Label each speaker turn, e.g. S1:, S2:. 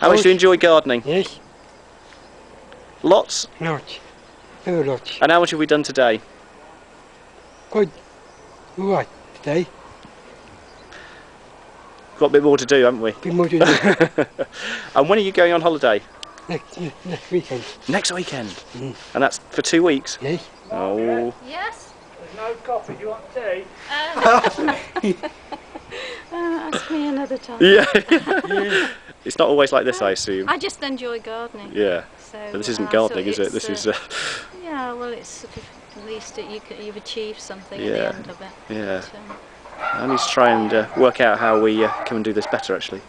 S1: How much do you enjoy gardening?
S2: Yes,
S1: Lots.
S2: lots. Very lots.
S1: And how much have we done today?
S2: Good. All right, today.
S1: Got a bit more to do, haven't we?
S2: Bit more to do
S1: and when are you going on holiday?
S2: next, next weekend.
S1: Next weekend.
S2: Mm.
S1: And that's for two weeks.
S2: Yes.
S1: Oh.
S3: Yes.
S4: There's no coffee, do you want tea?
S3: Uh, ask me another time.
S1: Yeah. It's not always like this, I assume.
S3: I just enjoy gardening.
S1: Yeah.
S3: So
S1: But this
S3: uh,
S1: isn't
S3: so
S1: gardening, is it? This
S3: uh,
S1: is. Uh,
S3: Yeah, well, it's sort of, at least it, you, you've achieved something at
S1: Yeah.
S3: the end of it.
S1: yeah.
S3: But, um,
S1: I need to try and uh, work out how we uh, come do this better, actually.